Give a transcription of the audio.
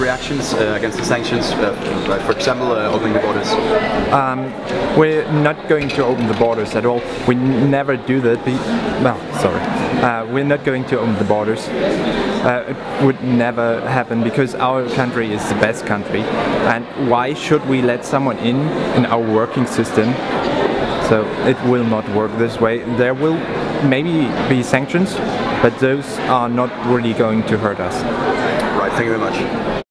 Reactions uh, against the sanctions, uh, for example, uh, opening the borders? Um, we're not going to open the borders at all. We never do that. Be well, sorry. We're not going to open the borders. It would never happen because our country is the best country. And why should we let someone in in our working system? So it will not work this way. There will maybe be sanctions, but those are not really going to hurt us. Right, thank you very much.